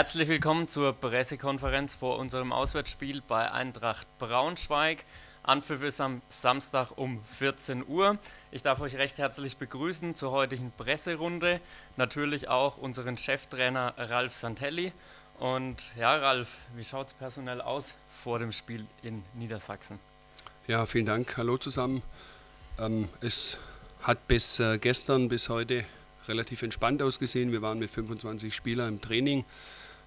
Herzlich willkommen zur Pressekonferenz vor unserem Auswärtsspiel bei Eintracht Braunschweig. Anpfiff ist am Samstag um 14 Uhr. Ich darf euch recht herzlich begrüßen zur heutigen Presserunde. Natürlich auch unseren Cheftrainer Ralf Santelli. Und ja, Ralf, wie schaut es personell aus vor dem Spiel in Niedersachsen? Ja, vielen Dank. Hallo zusammen. Ähm, es hat bis äh, gestern, bis heute relativ entspannt ausgesehen. Wir waren mit 25 Spielern im Training.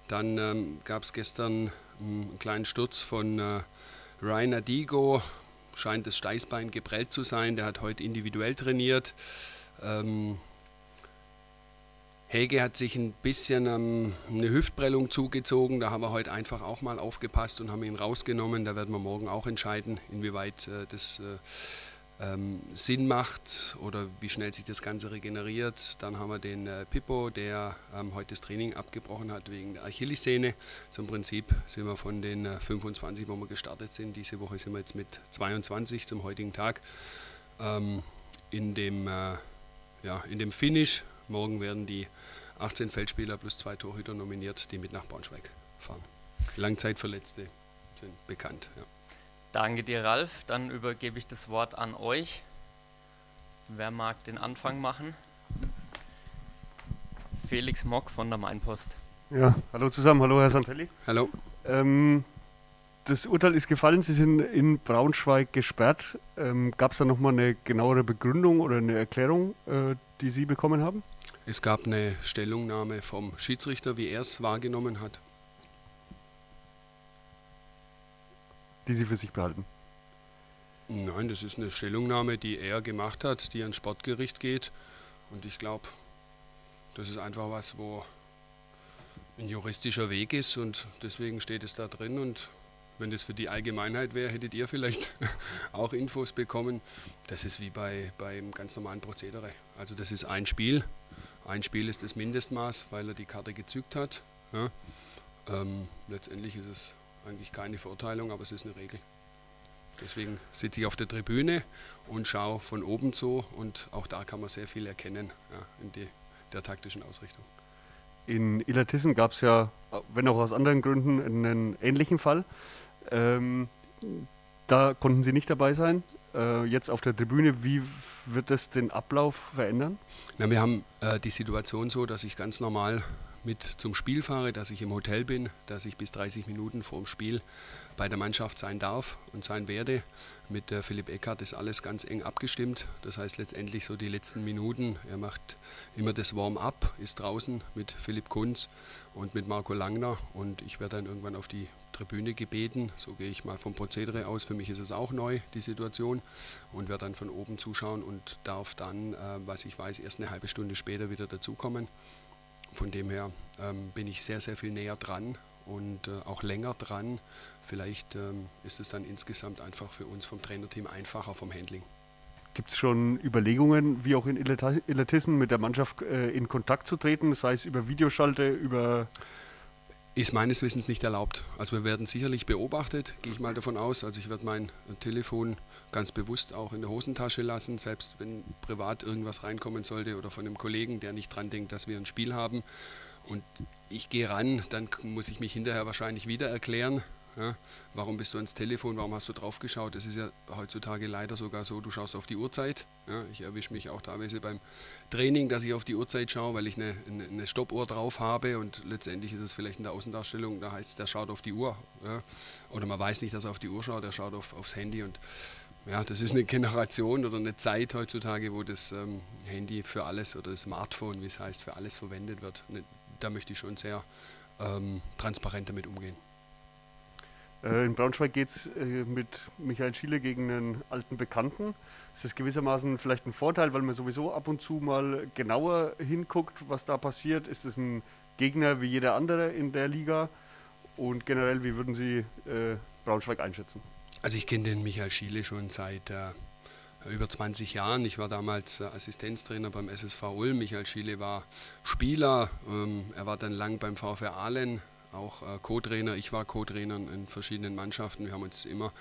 Dann ähm, gab es gestern einen kleinen Sturz von äh, Rainer Digo. Scheint das Steißbein geprellt zu sein. Der hat heute individuell trainiert. Ähm, Hege hat sich ein bisschen ähm, eine Hüftprellung zugezogen. Da haben wir heute einfach auch mal aufgepasst und haben ihn rausgenommen. Da werden wir morgen auch entscheiden, inwieweit äh, das äh, ähm, Sinn macht oder wie schnell sich das Ganze regeneriert. Dann haben wir den äh, Pippo, der ähm, heute das Training abgebrochen hat wegen der Achillessehne. Zum Prinzip sind wir von den äh, 25, wo wir gestartet sind. Diese Woche sind wir jetzt mit 22 zum heutigen Tag ähm, in, dem, äh, ja, in dem Finish. Morgen werden die 18 Feldspieler plus zwei Torhüter nominiert, die mit nach Braunschweig fahren. Langzeitverletzte sind bekannt. Ja. Danke dir, Ralf. Dann übergebe ich das Wort an euch. Wer mag den Anfang machen? Felix Mock von der Mainpost. Ja, hallo zusammen, hallo Herr Santelli. Hallo. Ähm, das Urteil ist gefallen, Sie sind in Braunschweig gesperrt. Ähm, Gab es da nochmal eine genauere Begründung oder eine Erklärung, äh, die Sie bekommen haben? Es gab eine Stellungnahme vom Schiedsrichter, wie er es wahrgenommen hat. Die Sie für sich behalten? Nein, das ist eine Stellungnahme, die er gemacht hat, die ans Sportgericht geht. Und ich glaube, das ist einfach was, wo ein juristischer Weg ist und deswegen steht es da drin. Und wenn das für die Allgemeinheit wäre, hättet ihr vielleicht auch Infos bekommen. Das ist wie bei, beim ganz normalen Prozedere. Also das ist ein Spiel. Ein Spiel ist das Mindestmaß, weil er die Karte gezückt hat. Ja. Ähm, letztendlich ist es eigentlich keine Verurteilung, aber es ist eine Regel. Deswegen sitze ich auf der Tribüne und schaue von oben zu und auch da kann man sehr viel erkennen ja, in die, der taktischen Ausrichtung. In Illertissen gab es ja, wenn auch aus anderen Gründen, einen ähnlichen Fall. Ähm, da konnten Sie nicht dabei sein. Äh, jetzt auf der Tribüne, wie wird das den Ablauf verändern? Na, wir haben äh, die Situation so, dass ich ganz normal mit zum Spiel fahre, dass ich im Hotel bin, dass ich bis 30 Minuten vor dem Spiel bei der Mannschaft sein darf und sein werde. Mit äh, Philipp Eckhardt ist alles ganz eng abgestimmt. Das heißt letztendlich so die letzten Minuten. Er macht immer das Warm-up, ist draußen mit Philipp Kunz und mit Marco Langner und ich werde dann irgendwann auf die Tribüne gebeten. So gehe ich mal vom Prozedere aus. Für mich ist es auch neu, die Situation. Und werde dann von oben zuschauen und darf dann, äh, was ich weiß, erst eine halbe Stunde später wieder dazukommen. Von dem her ähm, bin ich sehr, sehr viel näher dran und äh, auch länger dran. Vielleicht ähm, ist es dann insgesamt einfach für uns vom Trainerteam einfacher vom Handling. Gibt es schon Überlegungen, wie auch in Illertissen mit der Mannschaft äh, in Kontakt zu treten, sei es über Videoschalte, über ist meines Wissens nicht erlaubt. Also wir werden sicherlich beobachtet, gehe ich mal davon aus. Also ich werde mein Telefon ganz bewusst auch in der Hosentasche lassen, selbst wenn privat irgendwas reinkommen sollte oder von einem Kollegen, der nicht dran denkt, dass wir ein Spiel haben. Und ich gehe ran, dann muss ich mich hinterher wahrscheinlich wieder erklären. Ja, warum bist du ans Telefon? Warum hast du drauf geschaut? Das ist ja heutzutage leider sogar so, du schaust auf die Uhrzeit. Ja, ich erwische mich auch teilweise beim Training, dass ich auf die Uhrzeit schaue, weil ich eine, eine, Stoppuhr drauf habe und letztendlich ist es vielleicht in der Außendarstellung, da heißt es, der schaut auf die Uhr. Ja. Oder man weiß nicht, dass er auf die Uhr schaut, er schaut auf, aufs Handy und ja, das ist eine Generation oder eine Zeit heutzutage, wo das ähm, Handy für alles oder das Smartphone, wie es heißt, für alles verwendet wird. Ne, da möchte ich schon sehr ähm, transparent damit umgehen. Äh, in Braunschweig geht es äh, mit Michael Schiele gegen einen alten Bekannten. Ist das gewissermaßen vielleicht ein Vorteil, weil man sowieso ab und zu mal genauer hinguckt, was da passiert? Ist es ein Gegner wie jeder andere in der Liga? Und generell, wie würden Sie äh, Braunschweig einschätzen? Also ich kenne den Michael Schiele schon seit äh, über 20 Jahren. Ich war damals äh, Assistenztrainer beim SSV Ulm. Michael Schiele war Spieler. Ähm, er war dann lang beim VfR Aalen auch äh, Co-Trainer. Ich war Co-Trainer in verschiedenen Mannschaften. Wir haben uns immer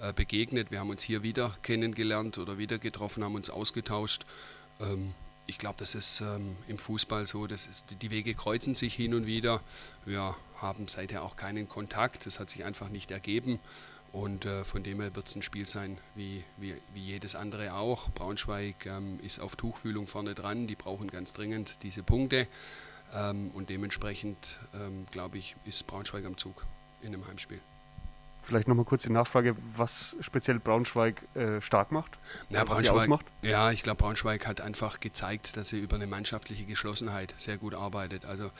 äh, begegnet. Wir haben uns hier wieder kennengelernt oder wieder getroffen, haben uns ausgetauscht. Ähm, ich glaube, das ist ähm, im Fußball so, das ist, die Wege kreuzen sich hin und wieder. Wir haben seither auch keinen Kontakt, das hat sich einfach nicht ergeben. Und äh, von dem her wird es ein Spiel sein, wie, wie, wie jedes andere auch. Braunschweig ähm, ist auf Tuchfühlung vorne dran, die brauchen ganz dringend diese Punkte. Ähm, und dementsprechend, ähm, glaube ich, ist Braunschweig am Zug in einem Heimspiel. Vielleicht nochmal kurz die Nachfrage, was speziell Braunschweig äh, stark macht? Ja, Braunschweig, ja, ich glaube, Braunschweig hat einfach gezeigt, dass sie über eine mannschaftliche Geschlossenheit sehr gut arbeitet. Also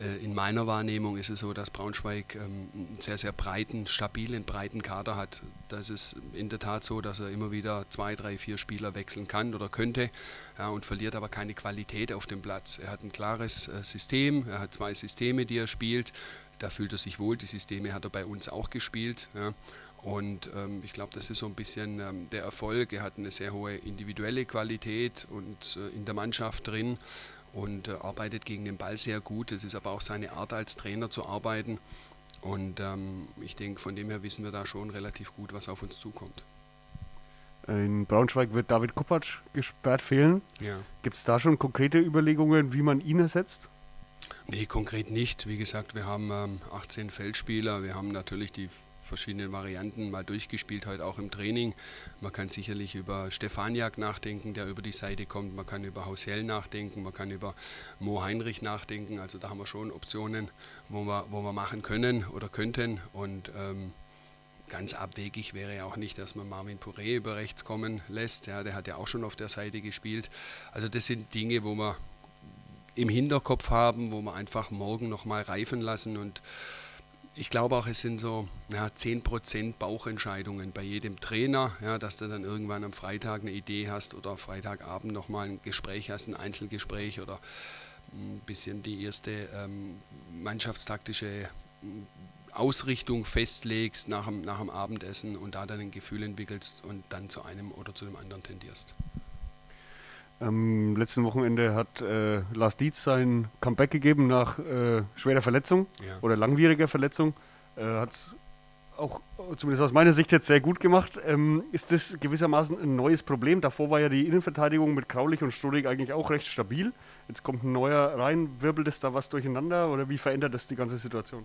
äh, in meiner Wahrnehmung ist es so, dass Braunschweig ähm, einen sehr, sehr breiten, stabilen, breiten Kader hat. Das ist in der Tat so, dass er immer wieder zwei, drei, vier Spieler wechseln kann oder könnte ja, und verliert aber keine Qualität auf dem Platz. Er hat ein klares äh, System, er hat zwei Systeme, die er spielt da fühlt er sich wohl. Die Systeme hat er bei uns auch gespielt. Ja. Und ähm, ich glaube, das ist so ein bisschen ähm, der Erfolg. Er hat eine sehr hohe individuelle Qualität und äh, in der Mannschaft drin und äh, arbeitet gegen den Ball sehr gut. Es ist aber auch seine Art als Trainer zu arbeiten. Und ähm, ich denke, von dem her wissen wir da schon relativ gut, was auf uns zukommt. In Braunschweig wird David Kupacz gesperrt fehlen. Ja. Gibt es da schon konkrete Überlegungen, wie man ihn ersetzt? Nee, konkret nicht. Wie gesagt, wir haben ähm, 18 Feldspieler. Wir haben natürlich die verschiedenen Varianten mal durchgespielt, heute auch im Training. Man kann sicherlich über Stefaniak nachdenken, der über die Seite kommt. Man kann über Hausiel nachdenken, man kann über Mo Heinrich nachdenken. Also da haben wir schon Optionen, wo wir, wo wir machen können oder könnten. Und ähm, ganz abwegig wäre auch nicht, dass man Marvin Pouré über rechts kommen lässt. Ja, der hat ja auch schon auf der Seite gespielt. Also das sind Dinge, wo man im Hinterkopf haben, wo wir einfach morgen nochmal reifen lassen. Und ich glaube auch, es sind so ja, 10% Bauchentscheidungen bei jedem Trainer, ja, dass du dann irgendwann am Freitag eine Idee hast oder Freitagabend nochmal ein Gespräch hast, ein Einzelgespräch oder ein bisschen die erste ähm, mannschaftstaktische Ausrichtung festlegst nach dem, nach dem Abendessen und da dann ein Gefühl entwickelst und dann zu einem oder zu dem anderen tendierst. Am letzten Wochenende hat äh, Lars Dietz sein Comeback gegeben nach äh, schwerer Verletzung ja. oder langwieriger Verletzung. Äh, hat auch zumindest aus meiner Sicht jetzt sehr gut gemacht. Ähm, ist das gewissermaßen ein neues Problem? Davor war ja die Innenverteidigung mit Kraulich und Strodig eigentlich auch recht stabil. Jetzt kommt ein neuer rein, wirbelt es da was durcheinander oder wie verändert das die ganze Situation?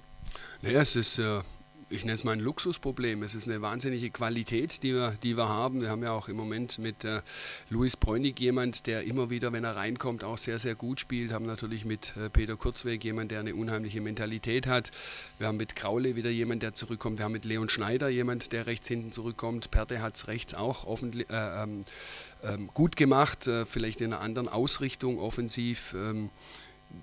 Naja, es ist äh, ich nenne es mal ein Luxusproblem. Es ist eine wahnsinnige Qualität, die wir, die wir haben. Wir haben ja auch im Moment mit äh, Luis Bräunig jemand, der immer wieder, wenn er reinkommt, auch sehr, sehr gut spielt. Haben natürlich mit äh, Peter Kurzweg jemand, der eine unheimliche Mentalität hat. Wir haben mit Kraule wieder jemand, der zurückkommt. Wir haben mit Leon Schneider jemand, der rechts hinten zurückkommt. Perte hat es rechts auch offen, äh, ähm, ähm, gut gemacht, äh, vielleicht in einer anderen Ausrichtung offensiv. Ähm,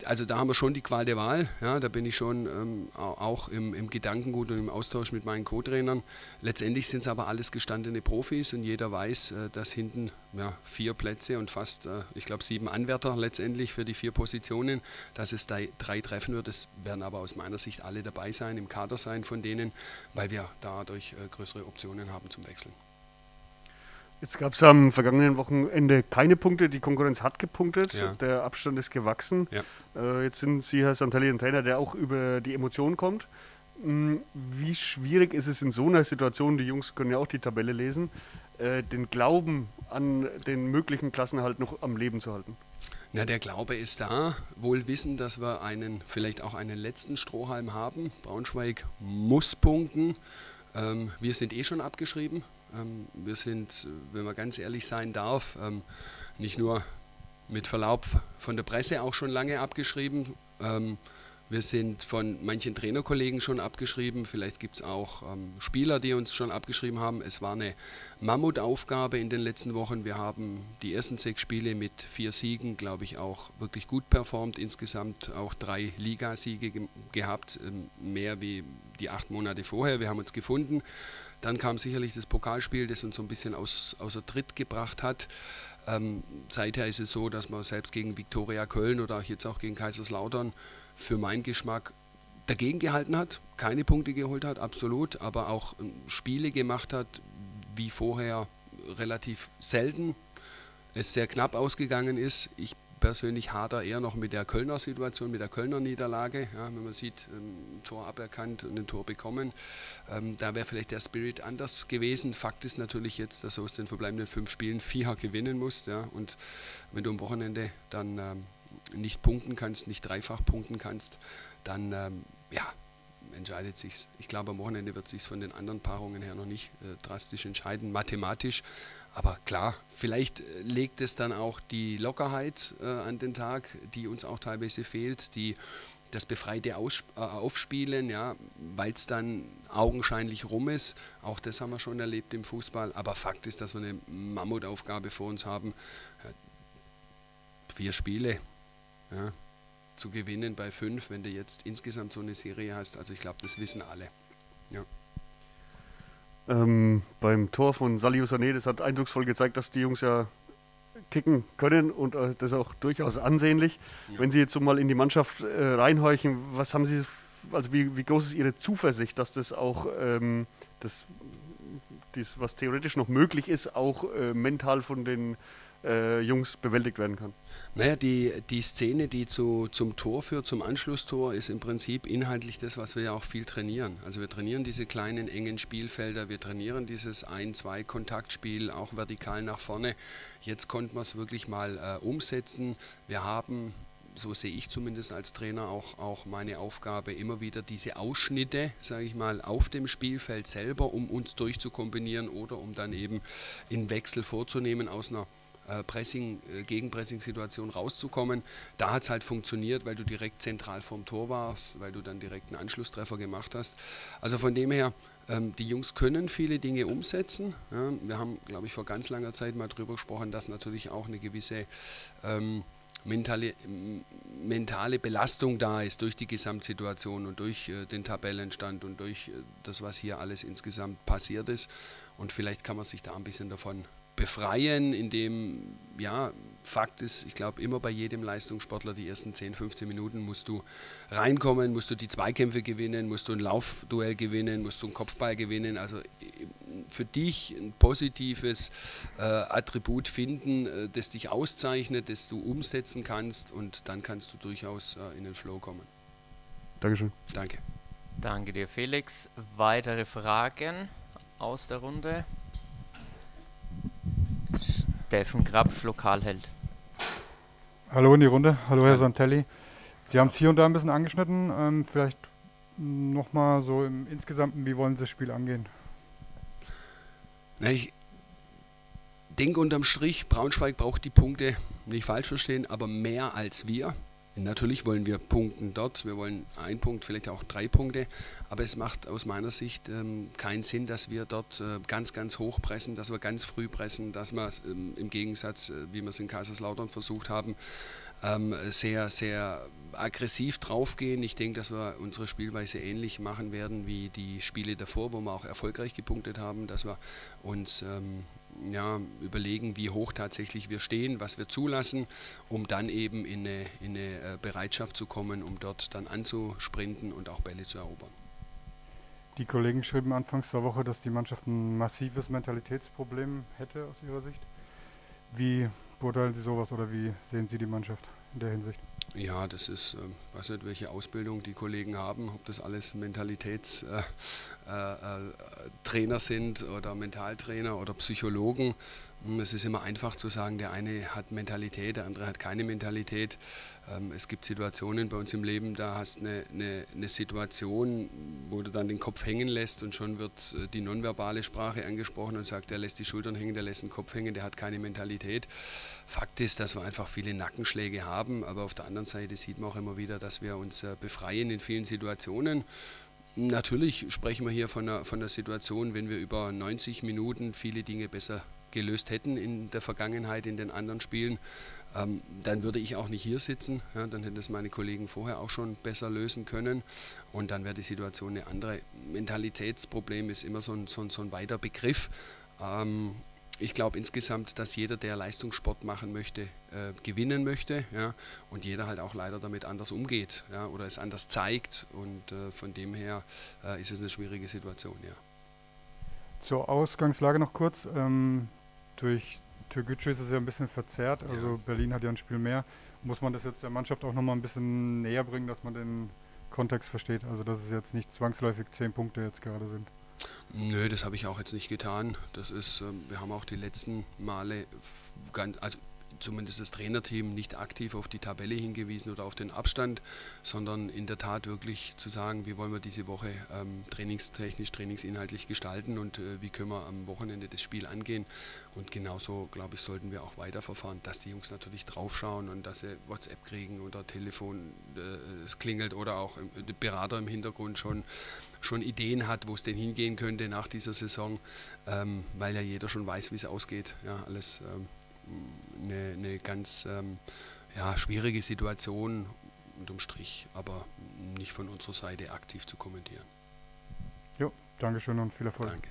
also da haben wir schon die Qual der Wahl. Ja, da bin ich schon ähm, auch im, im, Gedankengut und im Austausch mit meinen Co-Trainern. Letztendlich sind es aber alles gestandene Profis und jeder weiß, äh, dass hinten ja, vier Plätze und fast, äh, ich glaube, sieben Anwärter letztendlich für die vier Positionen, dass es da drei treffen wird. Es werden aber aus meiner Sicht alle dabei sein, im Kader sein von denen, weil wir dadurch äh, größere Optionen haben zum Wechseln. Jetzt gab es am vergangenen Wochenende keine Punkte. Die Konkurrenz hat gepunktet. Ja. Der Abstand ist gewachsen. Ja. Äh, jetzt sind Sie, Herr Santelli, ein Trainer, der auch über die Emotionen kommt. Hm, wie schwierig ist es in so einer Situation, die Jungs können ja auch die Tabelle lesen, äh, den Glauben an den möglichen Klassenhalt noch am Leben zu halten? Na, der Glaube ist da, wohl wissen, dass wir einen, vielleicht auch einen letzten Strohhalm haben. Braunschweig muss punkten. Ähm, wir sind eh schon abgeschrieben. Ähm, wir sind, wenn man ganz ehrlich sein darf, ähm, nicht nur mit Verlaub von der Presse auch schon lange abgeschrieben. Ähm, wir sind von manchen Trainerkollegen schon abgeschrieben. Vielleicht gibt es auch Spieler, die uns schon abgeschrieben haben. Es war eine Mammutaufgabe in den letzten Wochen. Wir haben die ersten sechs Spiele mit vier Siegen, glaube ich, auch wirklich gut performt. Insgesamt auch drei Ligasiege ge gehabt, mehr wie die acht Monate vorher. Wir haben uns gefunden. Dann kam sicherlich das Pokalspiel, das uns so ein bisschen aus, außer Tritt gebracht hat. Ähm, seither ist es so, dass man selbst gegen Viktoria Köln oder jetzt auch gegen Kaiserslautern für meinen Geschmack dagegen gehalten hat, keine Punkte geholt hat, absolut, aber auch ähm, Spiele gemacht hat, wie vorher relativ selten es sehr knapp ausgegangen ist. Ich persönlich hader eher noch mit der Kölner Situation, mit der Kölner Niederlage. Ja, wenn man sieht, ähm, Tor aberkannt und ein Tor bekommen, ähm, da wäre vielleicht der Spirit anders gewesen. Fakt ist natürlich jetzt, dass du aus den verbleibenden fünf Spielen vier gewinnen musst. Ja, und wenn du am Wochenende dann ähm, nicht punkten kannst, nicht dreifach punkten kannst, dann ähm, ja, entscheidet sich. Ich glaube, am Wochenende wird sich von den anderen Paarungen her noch nicht äh, drastisch entscheiden, mathematisch. Aber klar, vielleicht äh, legt es dann auch die Lockerheit äh, an den Tag, die uns auch teilweise fehlt, die das befreite Aus, äh, Aufspielen, ja, weil es dann augenscheinlich rum ist. Auch das haben wir schon erlebt im Fußball. Aber Fakt ist, dass wir eine Mammutaufgabe vor uns haben. Vier Spiele, ja, zu gewinnen bei fünf, wenn du jetzt insgesamt so eine Serie hast. Also ich glaube, das wissen alle. Ja. Ähm, beim Tor von Salio Sané, das hat eindrucksvoll gezeigt, dass die Jungs ja kicken können und äh, das auch durchaus ansehnlich. Ja. Wenn Sie jetzt so mal in die Mannschaft äh, reinhorchen, was haben Sie, also wie, wie, groß ist Ihre Zuversicht, dass das auch ähm, das, dies, was theoretisch noch möglich ist, auch äh, mental von den äh, Jungs bewältigt werden kann? Naja, die, die Szene, die zu, zum Tor führt, zum Anschlusstor, ist im Prinzip inhaltlich das, was wir ja auch viel trainieren. Also wir trainieren diese kleinen, engen Spielfelder, wir trainieren dieses Ein-Zwei-Kontaktspiel, auch vertikal nach vorne. Jetzt konnten wir es wirklich mal äh, umsetzen. Wir haben so sehe ich zumindest als Trainer auch, auch meine Aufgabe, immer wieder diese Ausschnitte, sage ich mal, auf dem Spielfeld selber, um uns durchzukombinieren oder um dann eben in Wechsel vorzunehmen aus einer Pressing, äh, Gegenpressing-Situation rauszukommen. Da hat es halt funktioniert, weil du direkt zentral vorm Tor warst, weil du dann direkt einen Anschlusstreffer gemacht hast. Also von dem her, ähm, die Jungs können viele Dinge umsetzen. Wir haben, glaube ich, vor ganz langer Zeit mal darüber gesprochen, dass natürlich auch eine gewisse ähm, mentale, mentale Belastung da ist durch die Gesamtsituation und durch äh, den Tabellenstand und durch äh, das, was hier alles insgesamt passiert ist. Und vielleicht kann man sich da ein bisschen davon befreien, indem, ja, Fakt ist, ich glaube, immer bei jedem Leistungssportler die ersten 10, 15 Minuten musst du reinkommen, musst du die Zweikämpfe gewinnen, musst du ein Laufduell gewinnen, musst du einen Kopfball gewinnen. Also für dich ein positives äh, Attribut finden, äh, das dich auszeichnet, das du umsetzen kannst und dann kannst du durchaus äh, in den Flow kommen. Dankeschön. Danke. Danke dir, Felix. Weitere Fragen aus der Runde? Steffen Krapf, Lokalheld. Hallo in die Runde, hallo Herr Santelli. Sie haben es hier und da ein bisschen angeschnitten. Ähm, vielleicht nochmal so im Insgesamten, wie wollen Sie das Spiel angehen? Na, ich denke unterm Strich, Braunschweig braucht die Punkte, nicht falsch verstehen, aber mehr als wir. Natürlich wollen wir punkten dort, wir wollen einen Punkt, vielleicht auch drei Punkte, aber es macht aus meiner Sicht ähm, keinen Sinn, dass wir dort äh, ganz, ganz hoch pressen, dass wir ganz früh pressen, dass wir ähm, im Gegensatz, äh, wie wir es in Kaiserslautern versucht haben, ähm, sehr, sehr aggressiv draufgehen. Ich denke, dass wir unsere Spielweise ähnlich machen werden wie die Spiele davor, wo wir auch erfolgreich gepunktet haben, dass wir uns ähm, ja, überlegen, wie hoch tatsächlich wir stehen, was wir zulassen, um dann eben in eine, in eine äh, Bereitschaft zu kommen, um dort dann anzusprinten und auch Bälle zu erobern. Die Kollegen schrieben anfangs der Woche, dass die Mannschaft ein massives Mentalitätsproblem hätte aus ihrer Sicht. Wie beurteilen Sie sowas oder wie sehen Sie die Mannschaft in der Hinsicht? Ja, das ist, ähm, weiß nicht, welche Ausbildung die Kollegen haben, ob das alles Mentalitätstrainer äh, äh, sind oder Mentaltrainer oder Psychologen. Hm, es ist immer einfach zu sagen, der eine hat Mentalität, der andere hat keine Mentalität. Ähm, es gibt Situationen bei uns im Leben, da hast du eine, eine, eine, Situation, wo du dann den Kopf hängen lässt und schon wird äh, die nonverbale Sprache angesprochen und sagt, der lässt die Schultern hängen, der lässt den Kopf hängen, der hat keine Mentalität. Fakt ist, dass wir einfach viele Nackenschläge haben, aber auf der anderen Seite sieht man auch immer wieder, dass wir uns äh, befreien in vielen Situationen. Natürlich sprechen wir hier von einer, von einer Situation, wenn wir über 90 Minuten viele Dinge besser gelöst hätten in der Vergangenheit, in den anderen Spielen, ähm, dann würde ich auch nicht hier sitzen. Ja, dann hätten es meine Kollegen vorher auch schon besser lösen können. Und dann wäre die Situation eine andere. Mentalitätsproblem ist immer so ein, so ein, so ein weiter Begriff. Ähm, ich glaube insgesamt, dass jeder, der Leistungssport machen möchte, äh, gewinnen möchte. Ja, und jeder halt auch leider damit anders umgeht ja, oder es anders zeigt. Und äh, von dem her äh, ist es eine schwierige Situation. Ja. Zur Ausgangslage noch kurz. Ähm, durch Türkgücü ist es ja ein bisschen verzerrt. Also Ja. Berlin hat ja ein Spiel mehr. Muss man das jetzt der Mannschaft auch nochmal ein bisschen näher bringen, dass man den Kontext versteht? Also dass es jetzt nicht zwangsläufig zehn Punkte jetzt gerade sind. Nö, das habe ich auch jetzt nicht getan. Das ist, ähm, wir haben auch die letzten Male, ganz, also zumindest das Trainerteam, nicht aktiv auf die Tabelle hingewiesen oder auf den Abstand, sondern in der Tat wirklich zu sagen, wie wollen wir diese Woche ähm, trainingstechnisch, trainingsinhaltlich gestalten und äh, wie können wir am Wochenende das Spiel angehen. Und genauso, glaube ich, sollten wir auch weiterverfahren, dass die Jungs natürlich draufschauen und dass sie WhatsApp kriegen oder Telefon, äh, es klingelt oder auch im, der Berater im Hintergrund schon schon Ideen hat, wo es denn hingehen könnte nach dieser Saison, ähm, weil ja jeder schon weiß, wie es ausgeht. Ja, alles ähm, eine, eine ganz ähm, ja, schwierige Situation unterm Strich, aber nicht von unserer Seite aktiv zu kommentieren. Dankeschön und viel Erfolg. Danke.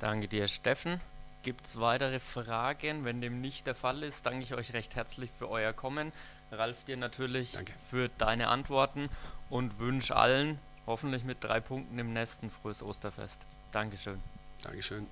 Danke dir, Steffen. Gibt es weitere Fragen? Wenn dem nicht der Fall ist, danke ich euch recht herzlich für euer Kommen. Ralf, dir natürlich Danke. für deine Antworten und wünsche allen hoffentlich mit drei Punkten im nächsten frohes Osterfest. Dankeschön. Dankeschön.